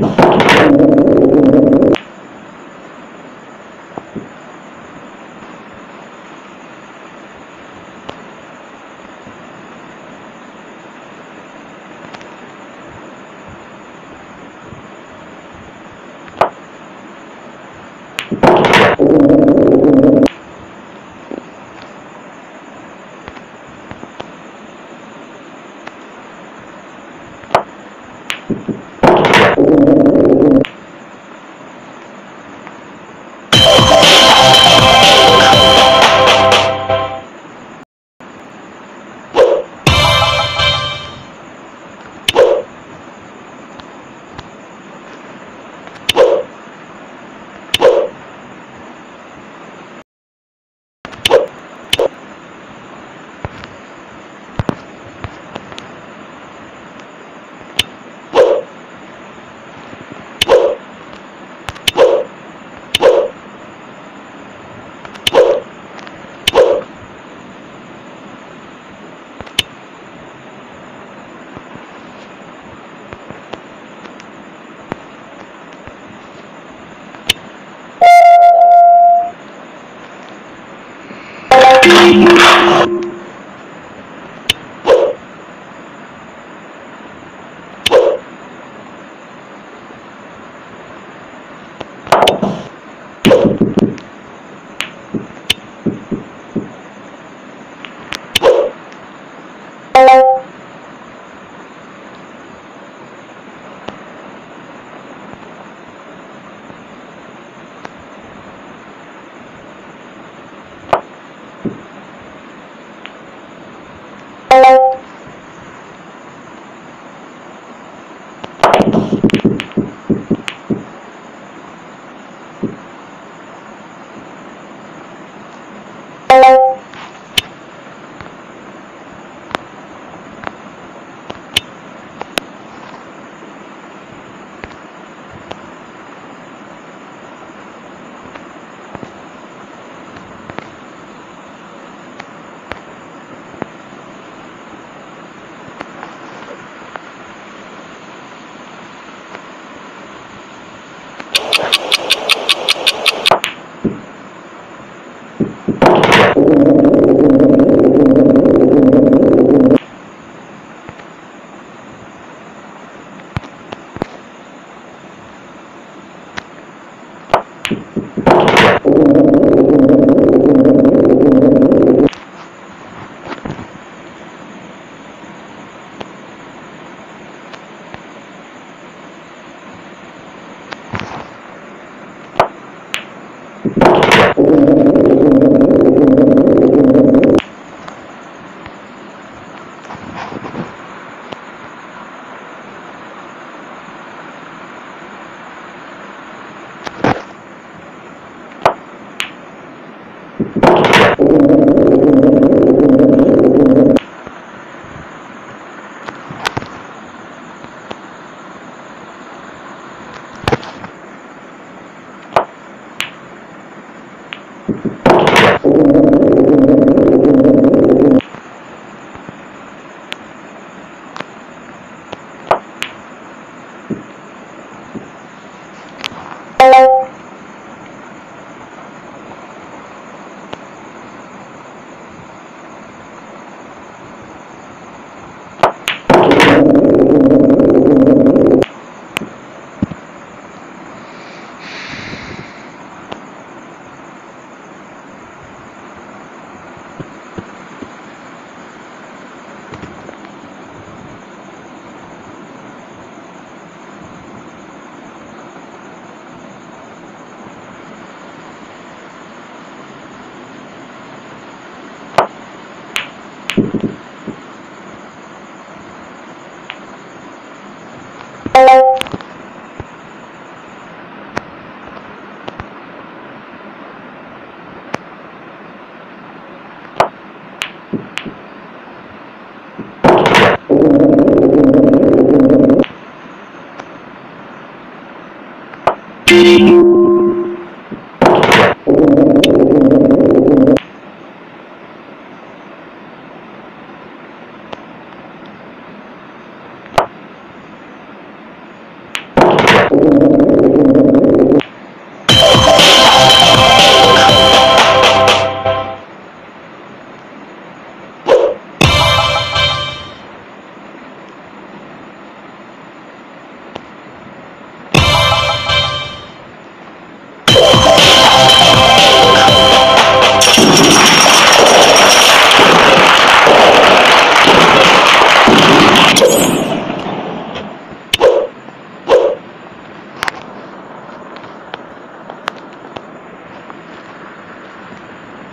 you you. Oh. Thank you.